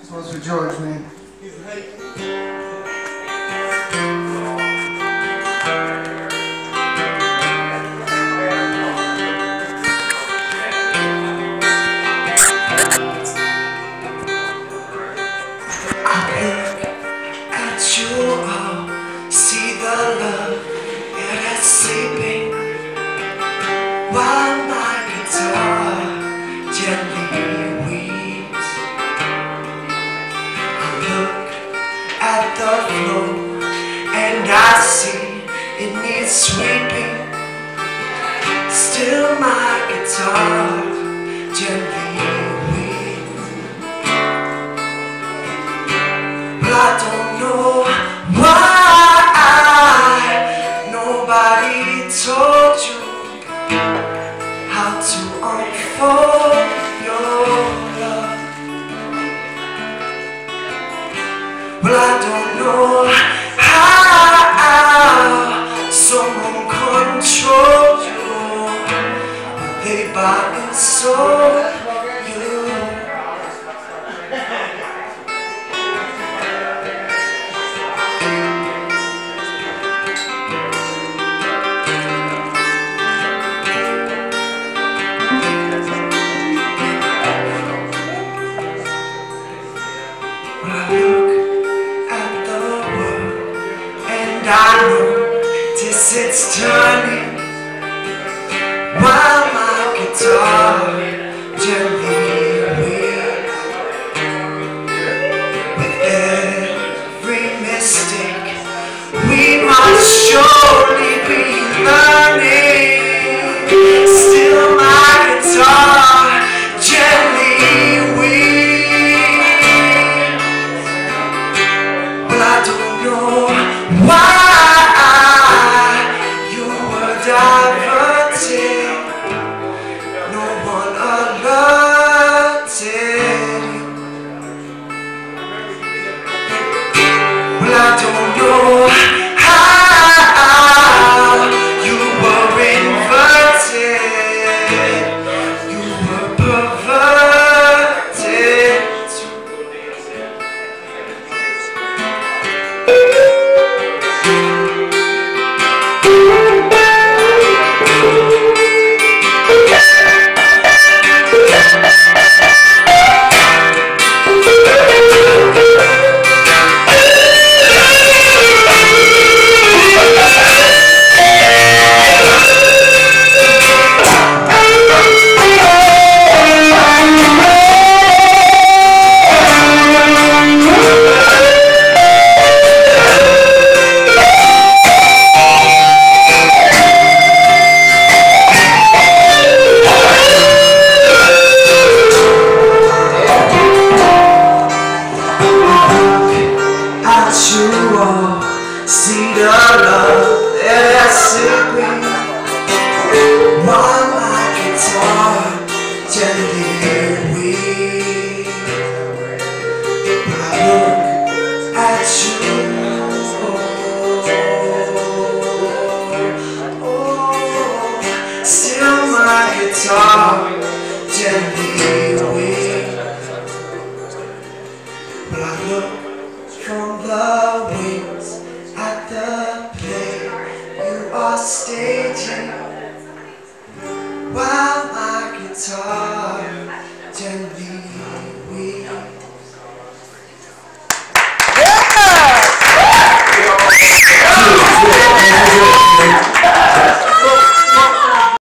This one's for George, man. The floor and I see it needs sweeping. Still my guitar gently weeps. But I don't know why nobody told you how to unfold Well, I don't know how someone controls you, they bought and I notice it's turning. While my guitar gently weeps with every mistake we must surely be learning. Still my guitar gently weeps well, I don't know why Still, my guitar gently away. But I look from the wings at the play you are staging while my guitar gently.